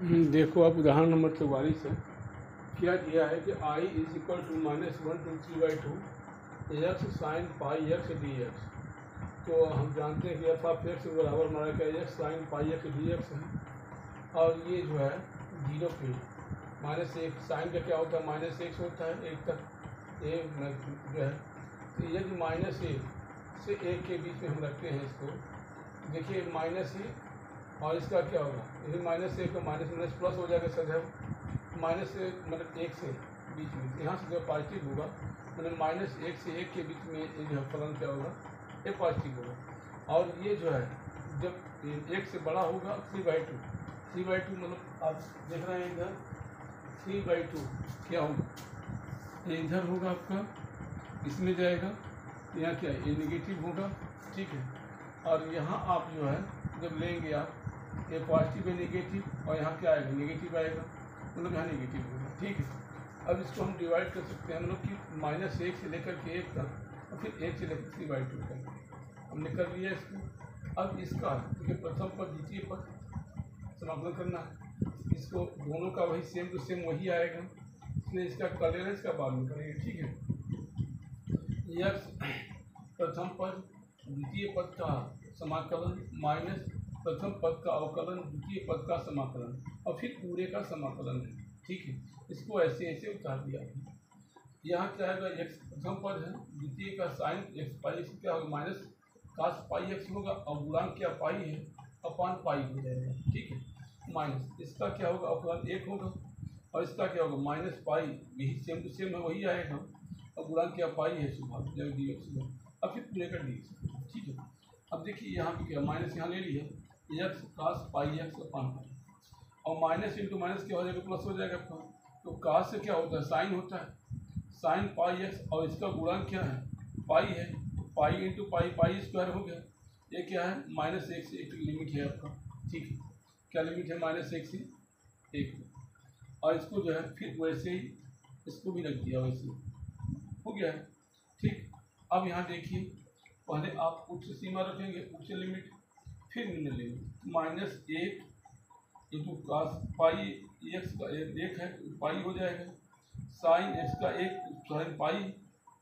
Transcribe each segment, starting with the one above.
हम्म, देखो आप उदाहरण नंबर चौवालीस है। क्या दिया है कि I is equal to minus one two three by two x sine pi x d x तो हम जानते हैं कि एफ़ ऑफ़ एक्स बराबर हमारा क्या x sine pi x d x है। और ये जो है ज़ीरो पे माइनस एक साइन का क्या होता है? माइनस एक्स होता है एक तक। ए जो है तो यदि माइनस एक से एक के बीच में हम रखते हैं इसको देखिए माइनस ए और इसका क्या होगा? यदि माइनस एक तो माइनस माइनस प्लस हो जाएगा सदैव माइनस से मतलब एक से बीच में, यहाँ से जो पॉजिटिव होगा मतलब माइनस एक से एक के बीच में ये जो है फलन क्या होगा? ये पॉजिटिव होगा। और ये जो है, जब एक से बड़ा होगा three by two three by two मतलब आप देख रहे हैं इधर थ्री बाई टू क्या होगा? ये इधर होगा आपका, इसमें जाएगा, यहाँ क्या है? ये निगेटिव होगा, ठीक है। और यहाँ आप जो है, जब लेंगे आप ये पॉजिटिव है निगेटिव और यहाँ क्या आएगा? निगेटिव आएगा। मतलब यहाँ निगेटिव होगा। ठीक है। अब इसको हम डिवाइड कर सकते हैं। हम लोग कि माइनस एक से लेकर के एक तक, और फिर एक से लेकर थ्री बाई टू तक हमने कर लिया इसको। अब इसका, क्योंकि प्रथम पद, द्वितीय पद समापन करना है। इसको दोनों का वही सेम टू सेम वही आएगा। इसलिए इसका कर लेना इसका बाद में करेंगे। ठीक है। यह प्रथम पद, द्वितीय पद का समाकलन माइनस प्रथम पद का अवकलन, द्वितीय पद का समाकलन और फिर पूरे का समाकलन है। ठीक है? इसको ऐसे ऐसे उतार दिया यहाँ क्या है एक्स प्रथम पद है, द्वितीय का साइन एक्स पाई एक्स क्या होगा? माइनस कास पाई एक्स होगा और गुणांक क्या पाई है? अपान पाई हो जाएगा। ठीक है? माइनस इसका क्या होगा? अवकलन एक होगा। और इसका क्या होगा? माइनस पाई यही सेम टू सेम है, वही आएगा। और गुणांक क्या पाई है? सुबह डी एक्स अब फिर पूरे का डी ठीक है? अब देखिए यहाँ पे क्या, माइनस यहाँ ले लिया। एक्स कास पाई एक्स अपान और माइनस इंटू माइनस क्या हो जाएगा? प्लस हो जाएगा आपका तो कास से क्या होता है? साइन होता है। साइन पाई एक्स और इसका गुणांक क्या है? पाई है। पाई इंटू पाई पाई स्क्वायर हो गया। ये क्या है? माइनस एक से एक लिमिट है आपका। ठीक है। क्या लिमिट है? माइनस एक से एक। और इसको जो है, फिर वैसे ही इसको भी रख दिया वैसे हो। गया है। ठीक। अब यहाँ देखिए। पहले आप उच्च सीमा रखेंगे, उच्च लिमिट फिर निम्न लिमिट माइनस एक इंटू कास पाई एक्स का एक है पाई हो जाएगा। साइन एक्स का एक साइन पाई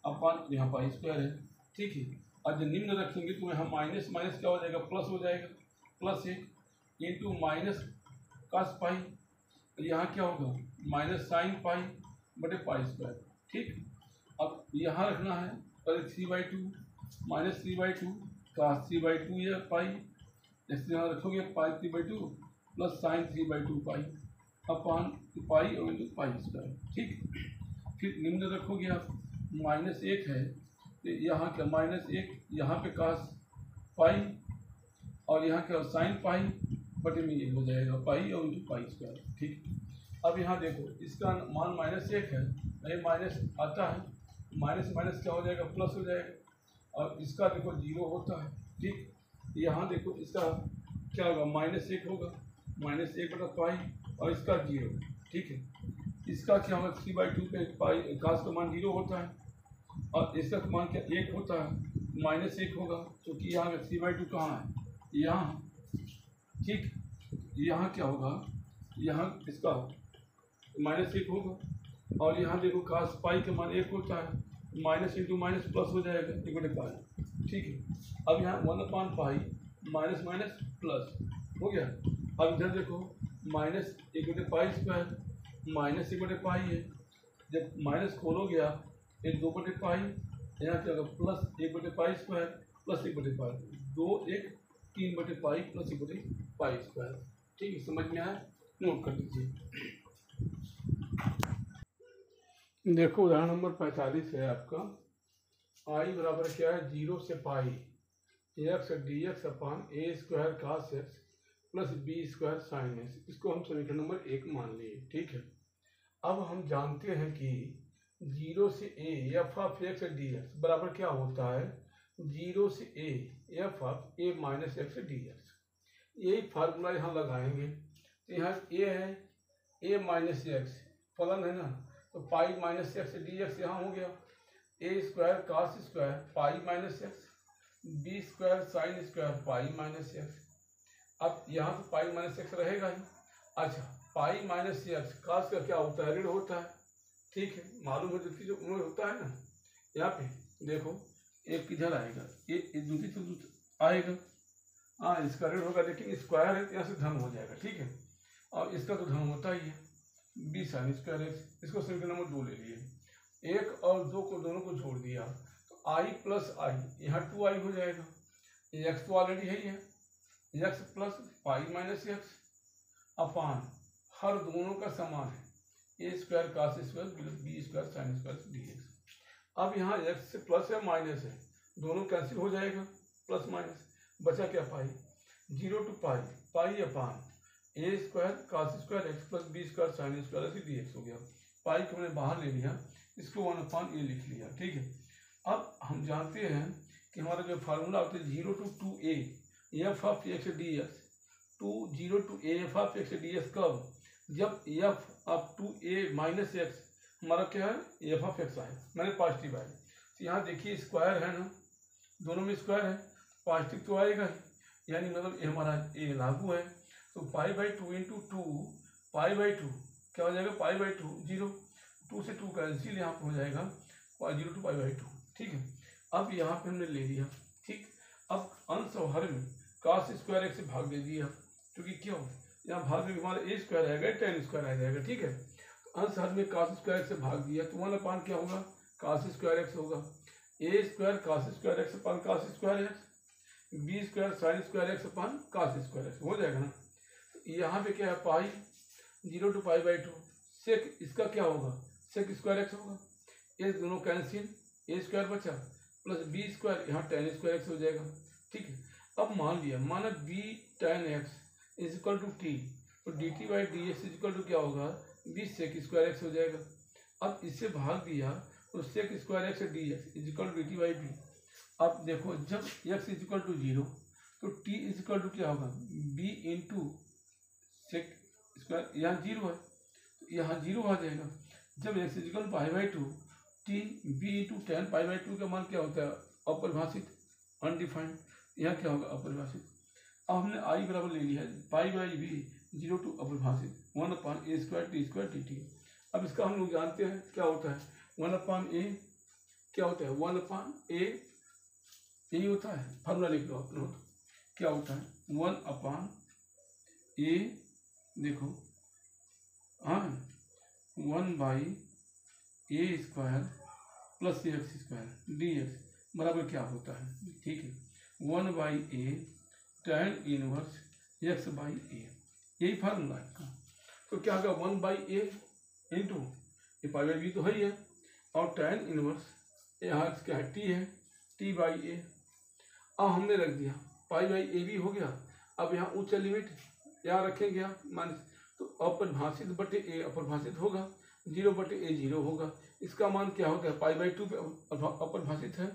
अपान यहाँ पाई स्क्वायर है। ठीक है? और जब निम्न रखेंगे तो यहाँ माइनस माइनस क्या हो जाएगा? प्लस हो जाएगा। प्लस एक इंटू माइनस कास पाई यहाँ क्या होगा? माइनस साइन पाई बटे पाई स्क्वायर ठीक? अब यहाँ रखना है। पहले three by two minus three by two cos three by two या पाई जैसे यहाँ रखोगे pi three by two plus sine three by two pi upon pi और इंटू पाई स्क्वायर ठीक? फिर निम्न रखोगे आप माइनस एक है तो यहाँ क्या माइनस एक, यहाँ पे कास पाई और यहाँ क्या साइन पाई बटे में ये हो जाएगा पाई और इंटू पाई स्क्वायर ठीक? अब यहाँ देखो, इसका मान माइनस एक है ये माइनस आता है माइनस माइनस क्या हो जाएगा प्लस हो जाएगा और इसका देखो ज़ीरो होता है। ठीक? यहाँ देखो इसका क्या होगा? माइनस एक होगा। माइनस एक बटा पाई और इसका ज़ीरो। ठीक है? इसका क्या होगा? थ्री बाई टू पे पाई कास का मान ज़ीरो होता है और इसका मान क्या एक होता है? माइनस एक होगा। क्योंकि यहाँ का थ्री बाई टू कहाँ है? यहाँ। ठीक? यहाँ क्या होगा? यहाँ इसका माइनस एक होगा। और यहाँ देखो कास पाई का मान एक होता है। माइनस इंटू माइनस प्लस हो जाएगा एक बटे पाई ठीक है। अब यहाँ one upon pi minus minus plus, हो गया। अब इधर देखो, माइनस एक बटे पाई स्क्वायर, माइनस एक बटे पाई है। जब माइनस खोलोगे गया एक दो बटे पाई यहाँ क्या होगा, प्लस एक बटे पाई स्क्वायर, प्लस एक बटे पाई दो एक, तीन बटे पाई प्लस एक बटे पाई स्क्वायर। ठीक है, समझ में आया? नोट कर लीजिए देखो, उदाहरण नंबर पैंतालीस है आपका। आई बराबर क्या है? ज़ीरो से pi. X d x upon a square cos x plus b square sine x इसको हम समीकरण नंबर एक मान लिए, ठीक है? अब हम जानते हैं कि ज़ीरो से a f of x d x बराबर क्या होता है? ज़ीरो से a f of a minus x d x यही फार्मूला यहाँ लगाएँगे। तो यहाँ ए है ए माइनस एक्स फलन है ना? तो pi minus x d x यहाँ हो गया। A square cos square pi minus x, b square sine square pi minus x. अब यहाँ तो पाई माइनस एक्स रहेगा ही। अच्छा पाई माइनस एक्स कास का क्या होता है? ऋण होता है। ठीक है, मालूम है जितनी जो उम्र होता है ना। यहाँ पे देखो, एक किधर आएगा? ये ये दूसरी तो आएगा। हाँ इसका ऋण होगा, लेकिन स्क्वायर है तो यहाँ से धन हो जाएगा। ठीक है? और इसका तो धन होता ही है। बी साइन स्क्वायर इसको समीकरण नंबर दो ले लिए। एक और दो को दोनों को जोड़ दिया तो आई प्लस आई, यहाँ टू आई हो जाएगा। एक्स तो ऑलरेडी है ही है। X plus pi minus x upon हर दोनों का समान है। A square cos square plus b square sine square d x अब यहाँ एक्स से प्लस है माइनस है, दोनों कैंसिल हो जाएगा प्लस माइनस बचा क्या pi? Zero to pi pi upon a square cos square x plus b square sine square ऐसे डी हो गया। पाई को हमने बाहर ले लिया, इसको वन अपान ए लिख लिया, ठीक है? अब हम जानते हैं कि हमारा जो फार्मूला होता है zero to two a f of x d x two zero to a f of x d x कब? जब f of two a minus x हमारा क्या है? एफ़ ऑफ़ एक्स आए मैंने पॉजिटिव आए तो यहाँ देखिए स्क्वायर है ना, दोनों में स्क्वायर है पॉजिटिव तो आएगा ही, यानी मतलब ये हमारा ए लागू है। तो pi by two into two, pi by two, क्या हो जाएगा? Pi by two, zero, two से टू कैंसिल यहाँ पे हो जाएगा zero to pi by two, ठीक है? अब यहाँ पे हमने ले लिया, ठीक? अब अंश और हर में कास स्क्वायर एक से भाग दे दिया, क्योंकि क्यों? यहाँ भाग में हमारा ए स्क्वायर आएगा टेन स्क्वायर आ जाएगा, ठीक है? तो अंश हर में कास स्क्वायर से भाग दिया तो वन अपान क्या होगा? कास स्क्वायर एक्स होगा। A square cos square x upon cos square x b square sine square x upon cos square x हो जाएगा ना? यहाँ पे क्या है? Pi zero to pi by two sec इसका क्या होगा? सेक स्क्वायर एक्स होगा। ये दोनों कैंसिल ए स्क्वायर बचा प्लस बी स्क्वायर यहाँ टेन स्क्वायर एक्स हो जाएगा। ठीक है? अब मान लिया, माना b tan x is equal to t तो d t by d x is equal to क्या होगा? बी सेक स्क्वायर एक्स हो जाएगा। अब इससे भाग दिया तो sec square x d x is equal to d t by b अब देखो, जब x is equal to zero तो टी इज़ इक्वल टू क्या होगा? बी इंटू सेक स्क्वायर यहाँ ज़ीरो है। तो यहाँ ज़ीरो आ जाएगा। जब x is equal pi by two t b into tan pi by two का मान क्या होता है? अपरिभाषित अनडिफाइंड यहाँ क्या होगा? अपरिभाषित। अब हमने आई बराबर ले लिया है। Pi by b zero to अपरिभाषित। One upon a square t square t t अब इसका हम लोग जानते हैं क्या होता है। वन अपान ए क्या होता है? वन अपान ए यही होता है। फार्मूला लिख लो अपना। क्या होता है? वन अपान ए देखो हाँ one by a square plus x square d x बराबर क्या होता है? ठीक है। One by a tan inverse x by a यही फार्मूला है इसका। तो क्या होगा? वन बाई ए इंटू ये पाई बाई बी तो है ही है। और टेन इनवर्स यहाँ क्या है? टी है। टी बाई ए अब हमने रख दिया। पाई बाई ए भी हो गया। अब यहाँ उच्च लिमिट यहाँ रखेंगे आप, मान तो अपरिभाषित बटे ए अपरिभाषित होगा, ज़ीरो बटे ए ज़ीरो होगा। इसका मान क्या होगा पाई बाई टू पे अपरिभाषित है।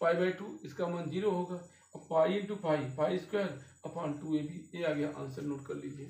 पाई बाई टू, इसका मान ज़ीरो होगा। Pi into pi pi square, upon two a b. ए आ गया आंसर, नोट कर लीजिए।